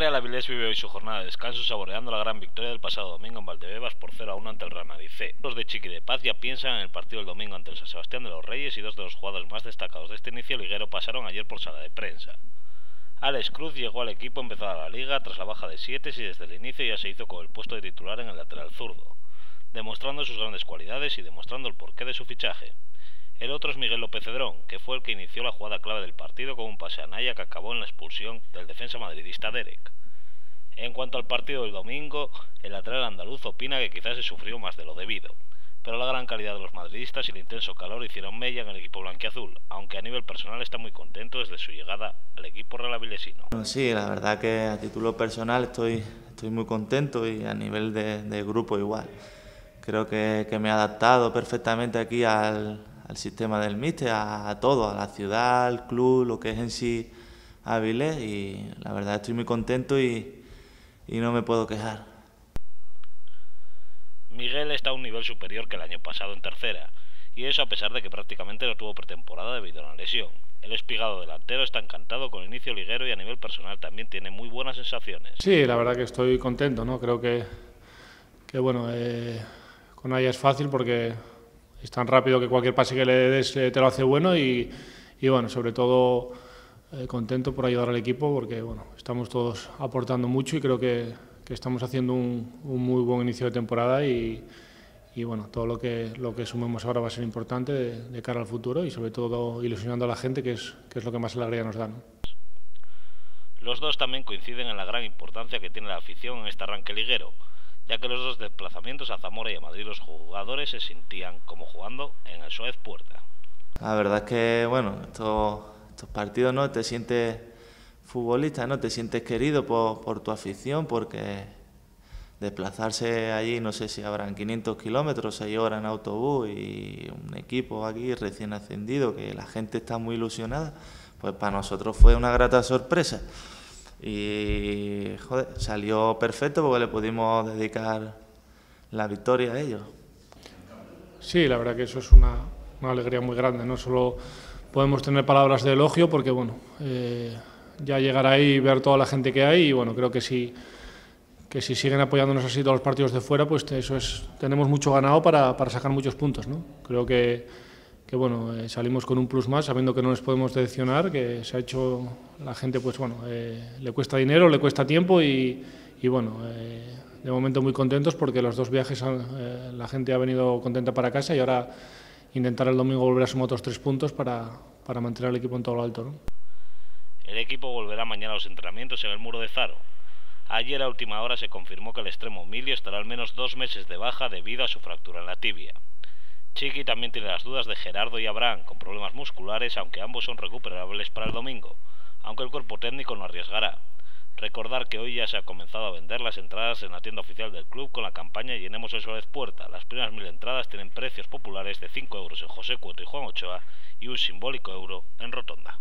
Real Avilés vive hoy su jornada de descanso saboreando la gran victoria del pasado domingo en Valdebebas por 0 a 1 ante el Real C. Los de Chiqui de Paz ya piensan en el partido del domingo ante el San Sebastián de los Reyes y dos de los jugadores más destacados de este inicio liguero pasaron ayer por sala de prensa. Alex Cruz llegó al equipo empezada la liga tras la baja de 7 y desde el inicio ya se hizo con el puesto de titular en el lateral zurdo, demostrando sus grandes cualidades y demostrando el porqué de su fichaje. El otro es Miguel López Cedrón, que fue el que inició la jugada clave del partido con un pase a Naya que acabó en la expulsión del defensa madridista Derek. En cuanto al partido del domingo, el lateral andaluz opina que quizás se sufrió más de lo debido, pero la gran calidad de los madridistas y el intenso calor hicieron mella en el equipo blanquiazul, aunque a nivel personal está muy contento desde su llegada al equipo relavilesino. Sí, la verdad que a título personal estoy, muy contento y a nivel de, grupo igual. Creo que, me he adaptado perfectamente aquí al, al sistema del míster, a, todo, a la ciudad, al club, lo que es en sí Avilés y la verdad estoy muy contento y, y no me puedo quejar. Miguel está a un nivel superior que el año pasado en tercera, y eso a pesar de que prácticamente no tuvo pretemporada debido a una lesión. El espigado delantero está encantado con el inicio liguero y a nivel personal también tiene muy buenas sensaciones. Sí, la verdad que estoy contento, ¿no? Creo que, que bueno, eh, con ella es fácil porque es tan rápido que cualquier pase que le des eh, te lo hace bueno y, bueno, sobre todo eh, contento por ayudar al equipo porque bueno, estamos todos aportando mucho y creo que, estamos haciendo un, muy buen inicio de temporada y, bueno, todo lo que, lo que sumemos ahora va a ser importante de, cara al futuro y sobre todo ilusionando a la gente que es, que es lo que más alegría nos da. Los dos también coinciden en la gran importancia que tiene la afición en este arranque liguero ya que los dos desplazamientos a Zamora y a Madrid los jugadores se sentían como jugando en el Suez Puerta. La verdad es que, bueno, estos, partidos no te sientes futbolista, no te sientes querido por, por tu afición, porque desplazarse allí, no sé si habrán 500 kilómetros, 6 horas en autobús y un equipo aquí recién ascendido, que la gente está muy ilusionada, pues para nosotros fue una grata sorpresa y joder, salió perfecto porque le pudimos dedicar la victoria a ellos. Sí, la verdad que eso es una, una alegría muy grande, no solo podemos tener palabras de elogio porque bueno, eh, ya llegar ahí y ver toda la gente que hay y bueno, creo que si, que si siguen apoyándonos así todos los partidos de fuera, pues eso es, tenemos mucho ganado para, para sacar muchos puntos, ¿no? Creo que que bueno, eh, salimos con un plus más, sabiendo que no les podemos decepcionar, que se ha hecho la gente, pues bueno, eh, le cuesta dinero, le cuesta tiempo y, bueno, eh, de momento muy contentos porque los dos viajes han, la gente ha venido contenta para casa y ahora intentar el domingo volver a sumar otros tres puntos para, para mantener al equipo en todo lo alto. El equipo volverá mañana a los entrenamientos en el muro de Zaro. Ayer a última hora se confirmó que el extremo Emilio estará al menos dos meses de baja debido a su fractura en la tibia. Chiqui también tiene las dudas de Gerardo y Abraham con problemas musculares, aunque ambos son recuperables para el domingo, aunque el cuerpo técnico no arriesgará. Recordar que hoy ya se ha comenzado a vender las entradas en la tienda oficial del club con la campaña Llenemos el Suárez Puerta. Las primeras mil entradas tienen precios populares de 5 euros en José Cueto y Juan Ochoa y un simbólico euro en Rotonda.